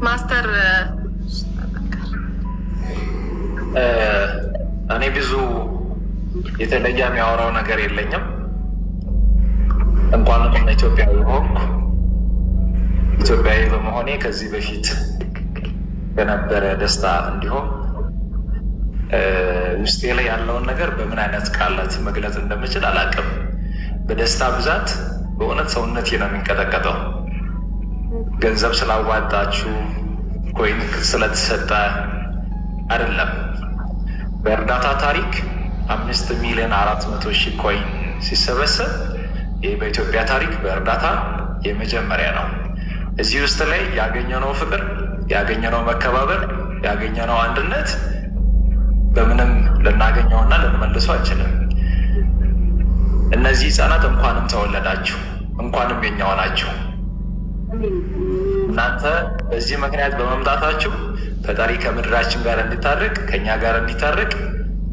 ማስተር እኔ ብዙ የተለየ የሚያወራው ነገር የለኝም። እንኳንም ኢትዮጵያዊ ሆንኩ። ኢትዮጵያዊ በመሆኔ ከዚህ በፊት በነበረ ደስታ እንዲሁም ውስጤ ላይ ያለውን ነገር በምን አይነት ቃላት መግለጽ እንደምችል አላውቅም። በደስታ ብዛት በእውነት ሰውነቴ ነው የሚንቀጠቀጠው። ገንዘብ ስላዋጣችሁ ኮይን ስለተሰጠ አይደለም። በእርዳታ ታሪክ አምስት ሚሊዮን አራት መቶ ሺህ ኮይን ሲሰበሰብ ይህ በኢትዮጵያ ታሪክ በእርዳታ የመጀመሪያ ነው። እዚህ ውስጥ ላይ ያገኘነው ፍቅር፣ ያገኘነው መከባበር፣ ያገኘነው አንድነት በምንም ልናገኘውና ልንመልሰው አንችልም። እነዚህ ህፃናት እንኳንም ተወለዳችሁ፣ እንኳንም የኛው ናችሁ። እናንተ በዚህ ምክንያት በመምጣታችሁ ፈጣሪ ከምድራችን ጋር እንዲታረቅ ከእኛ ጋር እንዲታረቅ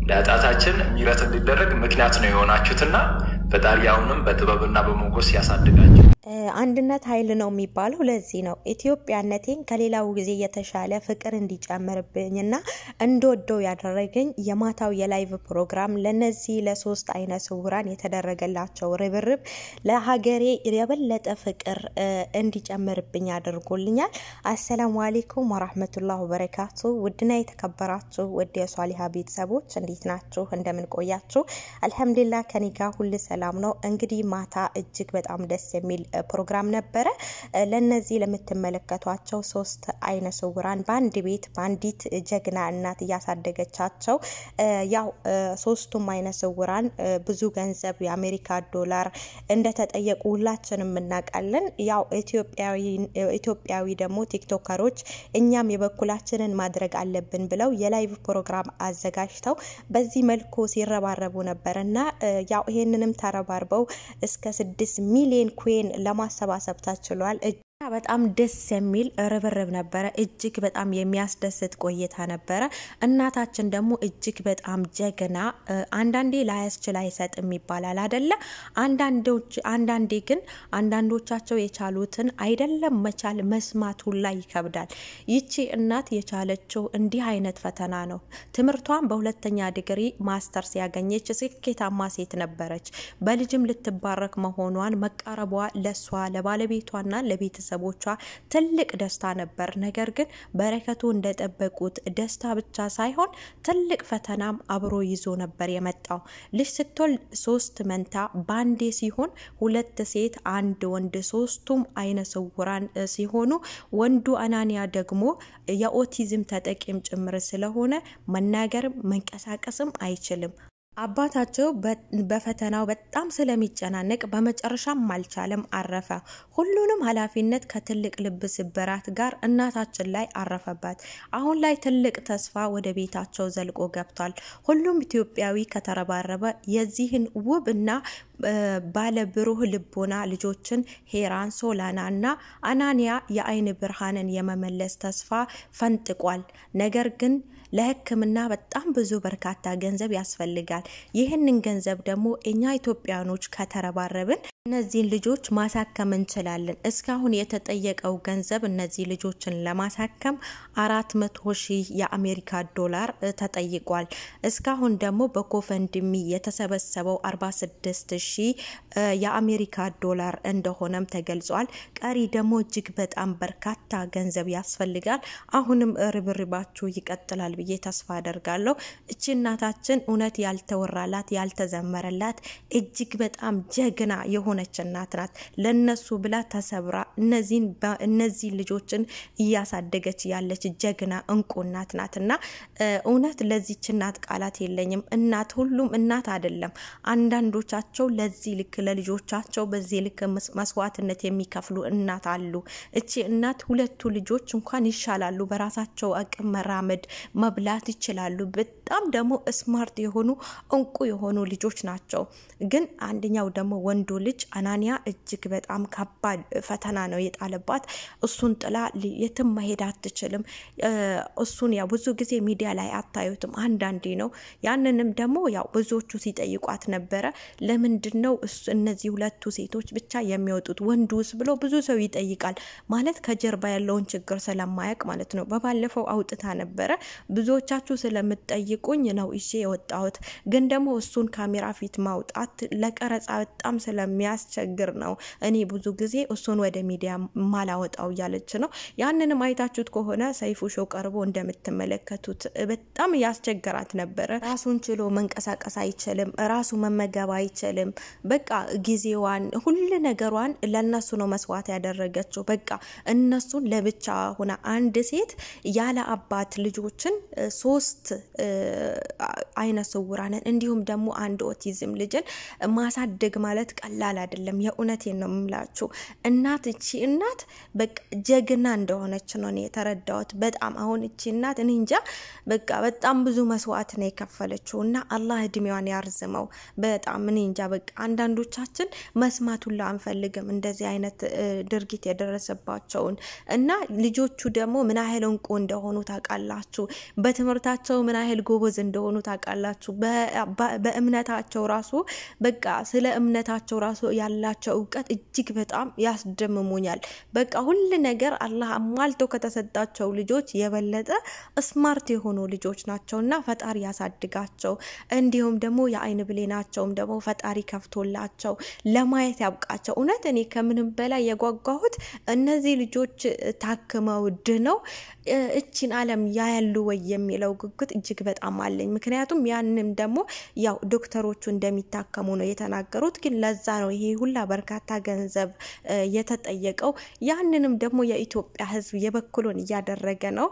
ለእጣታችን ምሕረት እንዲደረግ ምክንያት ነው የሆናችሁትና ፈጣሪ አሁንም በጥበብና በሞገስ ያሳድጋችሁ። አንድነት ኃይል ነው የሚባለው ለዚህ ነው። ኢትዮጵያነቴን ከሌላው ጊዜ የተሻለ ፍቅር እንዲጨምርብኝና እንደወደው ያደረገኝ የማታው የላይቭ ፕሮግራም ለነዚህ ለሶስት አይነ ስውራን የተደረገላቸው ርብርብ ለሀገሬ የበለጠ ፍቅር እንዲጨምርብኝ አድርጎልኛል። አሰላሙ አሌይኩም ወራህመቱላህ ወበረካቱ። ውድና የተከበራችሁ ውድ የሷሊሃ ቤተሰቦች እንዴት ናችሁ? እንደምን ቆያችሁ? አልሐምዱሊላህ ከኔ ጋር ሁል ሰላም ነው። እንግዲህ ማታ እጅግ በጣም ደስ የሚል ፕሮግራም ነበረ። ለነዚህ ለምትመለከቷቸው ሶስት አይነ ስውራን በአንድ ቤት በአንዲት ጀግና እናት እያሳደገቻቸው ያው ሶስቱም አይነ ስውራን ብዙ ገንዘብ የአሜሪካ ዶላር እንደተጠየቁ ሁላችንም እናውቃለን። ያው ኢትዮጵያዊ ደግሞ ቲክቶከሮች እኛም የበኩላችንን ማድረግ አለብን ብለው የ live ፕሮግራም አዘጋጅተው በዚህ መልኩ ሲረባረቡ ነበር እና ያው ይሄንንም ተረባርበው እስከ ስድስት ሚሊዮን coin ለማሰባሰብ ተችሏል። በጣም ደስ የሚል ርብርብ ነበረ። እጅግ በጣም የሚያስደስት ቆይታ ነበረ። እናታችን ደግሞ እጅግ በጣም ጀግና፣ አንዳንዴ ላያስችል አይሰጥም ይባላል አደለ? አንዳንዴ ግን አንዳንዶቻቸው የቻሉትን አይደለም መቻል መስማት ሁላ ይከብዳል። ይቺ እናት የቻለችው እንዲህ አይነት ፈተና ነው። ትምህርቷን በሁለተኛ ዲግሪ ማስተርስ ያገኘች ስኬታማ ሴት ነበረች። በልጅም ልትባረክ መሆኗን መቃረቧ ለሷ ለባለቤቷና ለቤተሰብ ቤተሰቦቿ ትልቅ ደስታ ነበር። ነገር ግን በረከቱ እንደጠበቁት ደስታ ብቻ ሳይሆን ትልቅ ፈተናም አብሮ ይዞ ነበር የመጣው። ልጅ ስትወልድ ሶስት መንታ ባንዴ ሲሆን ሁለት ሴት አንድ ወንድ፣ ሶስቱም አይነ ስውራን ሲሆኑ ወንዱ አናንያ ደግሞ የኦቲዝም ተጠቂም ጭምር ስለሆነ መናገርም መንቀሳቀስም አይችልም። አባታቸው በፈተናው በጣም ስለሚጨናነቅ በመጨረሻም አልቻለም፣ አረፈ። ሁሉንም ኃላፊነት ከትልቅ ልብ ስብራት ጋር እናታችን ላይ አረፈባት። አሁን ላይ ትልቅ ተስፋ ወደ ቤታቸው ዘልቆ ገብቷል። ሁሉም ኢትዮጵያዊ ከተረባረበ የዚህን ውብ እና ባለ ብሩህ ልቦና ልጆችን ሄራን፣ ሶላና እና አናንያ የአይን ብርሃንን የመመለስ ተስፋ ፈንጥቋል። ነገር ግን ለሕክምና በጣም ብዙ በርካታ ገንዘብ ያስፈልጋል። ይህንን ገንዘብ ደግሞ እኛ ኢትዮጵያኖች ከተረባረብን እነዚህን ልጆች ማሳከም እንችላለን። እስካሁን የተጠየቀው ገንዘብ እነዚህ ልጆችን ለማሳከም አራት መቶ ሺህ የአሜሪካ ዶላር ተጠይቋል። እስካሁን ደግሞ በኮፈንድሚ የተሰበሰበው አርባ ስድስት ሺህ የአሜሪካ ዶላር እንደሆነም ተገልጿል። ቀሪ ደግሞ እጅግ በጣም በርካታ ገንዘብ ያስፈልጋል። አሁንም ርብርባችሁ ይቀጥላል ብዬ ተስፋ አደርጋለሁ። እቺ እናታችን እውነት ያልተወራላት ያልተዘመረላት እጅግ በጣም ጀግና የሆነች እናት ናት። ለነሱ ብላ ተሰብራ እነዚህ ልጆችን እያሳደገች ያለች ጀግና እንቁ እናት ናት እና እውነት ለዚች እናት ቃላት የለኝም። እናት ሁሉም እናት አይደለም። አንዳንዶቻቸው ለዚህ ልክ ለልጆቻቸው በዚህ ልክ መስዋዕትነት የሚከፍሉ እናት አሉ። እቺ እናት ሁለቱ ልጆች እንኳን ይሻላሉ። በራሳቸው አቅም መራመድ መብላት ይችላሉ። በጣም ደግሞ smart የሆኑ እንቁ የሆኑ ልጆች ናቸው። ግን አንደኛው ደግሞ ወንዱ ልጅ አናንያ እጅግ በጣም ከባድ ፈተና ነው የጣለባት። እሱን ጥላ የትም መሄድ አትችልም። እሱን ያው ብዙ ጊዜ ሚዲያ ላይ አታዩትም፣ አንዳንዴ ነው። ያንንም ደግሞ ያው ብዙዎቹ ሲጠይቋት ነበረ። ለምንድን ነው እነዚህ ሁለቱ ሴቶች ብቻ የሚወጡት ወንዱስ ብሎ ብዙ ሰው ይጠይቃል። ማለት ከጀርባ ያለውን ችግር ስለማያውቅ ማለት ነው። በባለፈው አውጥታ ነበረ። ብዙዎቻችሁ ስለምትጠይቁኝ ነው ይዤ የወጣሁት። ግን ደግሞ እሱን ካሜራ ፊት ማውጣት ለቀረጻ በጣም ስለሚያስቸግር ነው እኔ ብዙ ጊዜ እሱን ወደ ሚዲያ ማላወጣው እያለች ነው። ያንንም አይታችሁት ከሆነ ሰይፉ ሾው ቀርቦ እንደምትመለከቱት በጣም ያስቸገራት ነበረ። ራሱን ችሎ መንቀሳቀስ አይችልም። ራሱ መመገብ አይችልም። በቃ ጊዜዋን ሁሉ ነገሯን ለእነሱ ነው መስዋዕት ያደረገችው። በቃ እነሱን ለብቻ ሆና አንድ ሴት ያለ አባት ልጆችን ሶስት አይነ ስውራንን እንዲሁም ደግሞ አንድ ኦቲዝም ልጅን ማሳደግ ማለት ቀላል አይደለም። የእውነቴን ነው የምላችሁ። እናት እቺ እናት በቃ ጀግና እንደሆነች ነው እኔ የተረዳሁት። በጣም አሁን እቺ እናት እኔ እንጃ በቃ በጣም ብዙ መስዋዕት ነው የከፈለችው እና አላህ እድሜዋን ያርዝመው። በጣም እኔ እንጃ በቃ አንዳንዶቻችን መስማት ሁላ አንፈልግም እንደዚህ አይነት ድርጊት የደረሰባቸውን እና ልጆቹ ደግሞ ምን ያህል እንቁ እንደሆኑ ታውቃላችሁ። በትምህርታቸው ምን ያህል ጎበዝ እንደሆኑ ታውቃላችሁ። በእምነታቸው ራሱ በቃ ስለ እምነታቸው ራሱ ያላቸው እውቀት እጅግ በጣም ያስደምሙኛል። በቃ ሁል ነገር አላህ አሟልተው ከተሰጣቸው ልጆች የበለጠ ስማርት የሆኑ ልጆች ናቸው እና ፈጣሪ ያሳድጋቸው። እንዲሁም ደግሞ የአይን ብሌናቸውም ደግሞ ፈጣሪ ከፍቶላቸው ለማየት ያብቃቸው። እውነት እኔ ከምንም በላይ የጓጓሁት እነዚህ ልጆች ታክመው ድነው እቺን ዓለም ያያሉ ወይ የሚለው ጉጉት እጅግ በጣም አለኝ። ምክንያቱም ያንም ደግሞ ያው ዶክተሮቹ እንደሚታከሙ ነው የተናገሩት። ግን ለዛ ነው ይሄ ሁላ በርካታ ገንዘብ የተጠየቀው። ያንንም ደግሞ የኢትዮጵያ ሕዝብ የበኩሉን እያደረገ ነው።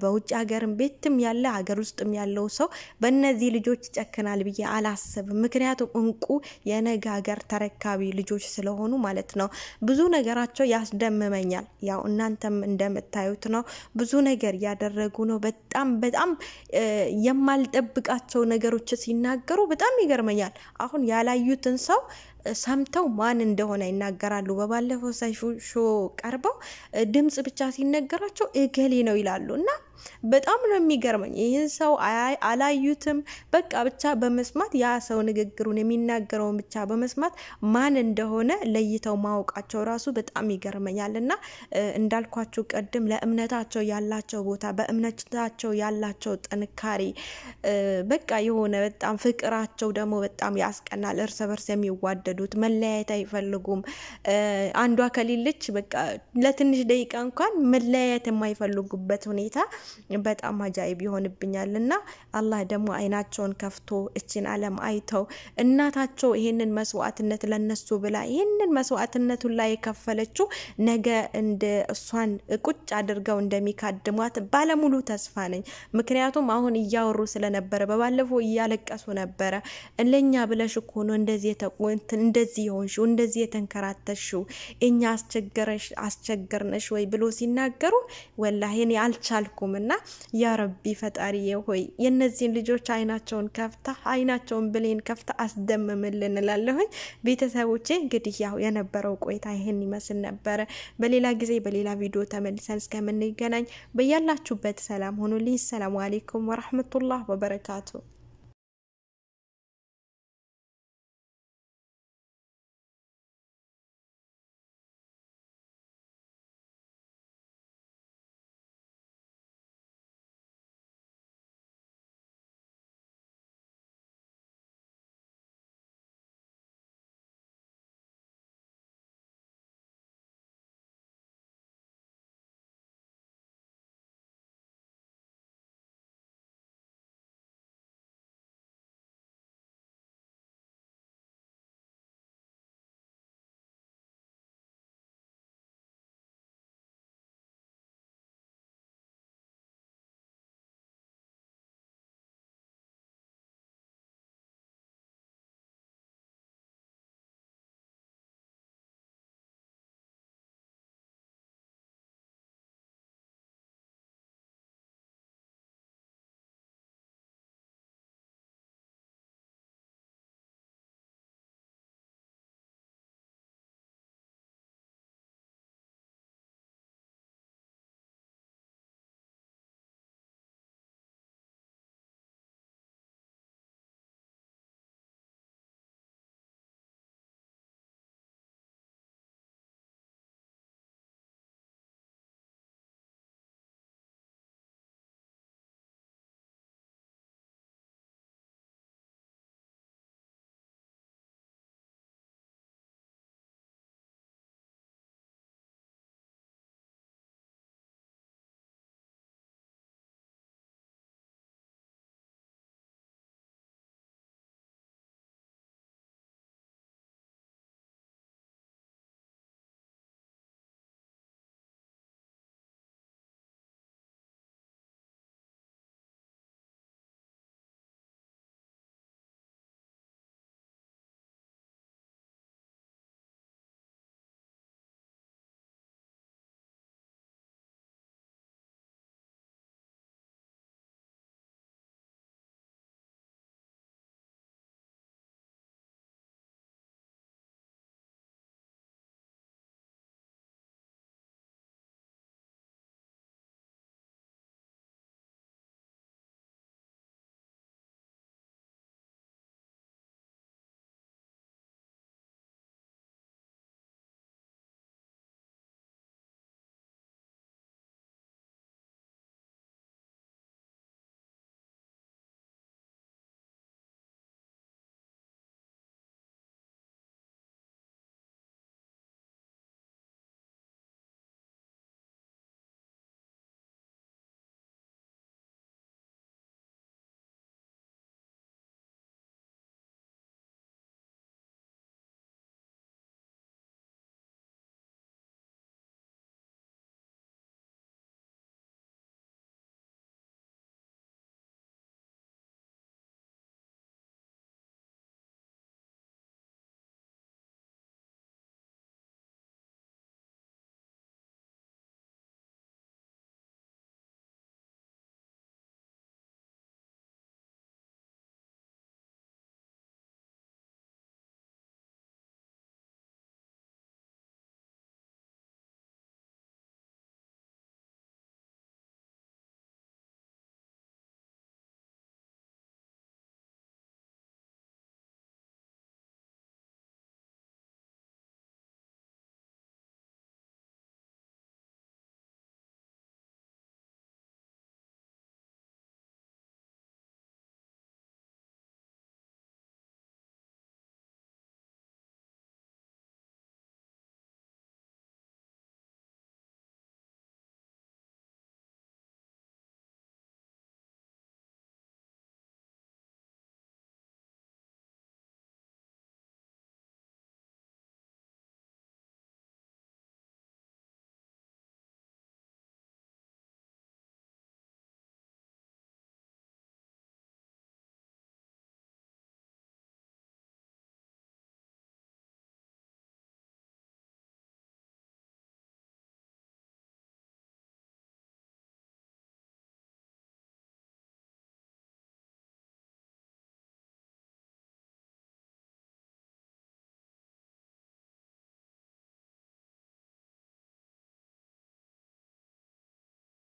በውጭ ሀገርም ቤትም ያለ ሀገር ውስጥም ያለው ሰው በእነዚህ ልጆች ይጨክናል ብዬ አላስብም። ምክንያቱም እንቁ የነገ ሀገር ተረካቢ ልጆች ስለሆኑ ማለት ነው። ብዙ ነገራቸው ያስደምመኛል። ያው እናንተም እንደምታዩት ነው። ብዙ ነገር እያደረጉ ነው። በጣም በጣም የማልጠብቃቸው ነገሮች ሲናገሩ በጣም ይገርመኛል። አሁን ያላዩትን ሰው ሰምተው ማን እንደሆነ ይናገራሉ። በባለፈው ሰይፉ ሾ ቀርበው ድምፅ ብቻ ሲነገራቸው እገሌ ነው ይላሉ እና በጣም ነው የሚገርመኝ። ይህን ሰው አላዩትም። በቃ ብቻ በመስማት ያ ሰው ንግግሩን የሚናገረውን ብቻ በመስማት ማን እንደሆነ ለይተው ማወቃቸው ራሱ በጣም ይገርመኛል እና እንዳልኳቸው ቅድም ለእምነታቸው ያላቸው ቦታ፣ በእምነታቸው ያላቸው ጥንካሬ በቃ የሆነ በጣም ፍቅራቸው ደግሞ በጣም ያስቀናል። እርስ በርስ የሚዋደዱት መለያየት አይፈልጉም። አንዷ ከሌለች በቃ ለትንሽ ደቂቃ እንኳን መለያየት የማይፈልጉበት ሁኔታ በጣም አጃይብ ይሆንብኛል እና አላህ ደግሞ አይናቸውን ከፍቶ እችን ዓለም አይተው እናታቸው ይሄንን መስዋዕትነት ለነሱ ብላ ይሄንን መስዋዕትነቱን ላይ የከፈለችው ነገ እንደ እሷን ቁጭ አድርገው እንደሚካድሟት ባለሙሉ ተስፋ ነኝ። ምክንያቱም አሁን እያወሩ ስለነበረ በባለፈው እያለቀሱ ነበረ። ለእኛ ብለሽ እኮ ነው እንደዚህ የሆንሽው እንደዚህ የተንከራተሽው እኛ አስቸገርነሽ ወይ ብሎ ሲናገሩ ወላሂ እኔ አልቻልኩም እና ያ ረቢ ፈጣሪ ሆይ የእነዚህን ልጆች አይናቸውን ከፍታ አይናቸውን ብሌን ከፍታ አስደምምልን እላለሁኝ። ቤተሰቦቼ እንግዲህ ያው የነበረው ቆይታ ይህን ይመስል ነበረ። በሌላ ጊዜ በሌላ ቪዲዮ ተመልሰን እስከምንገናኝ በያላችሁበት ሰላም ሆኑልኝ። ሰላሙ አሌይኩም ወረህመቱላህ ወበረካቱ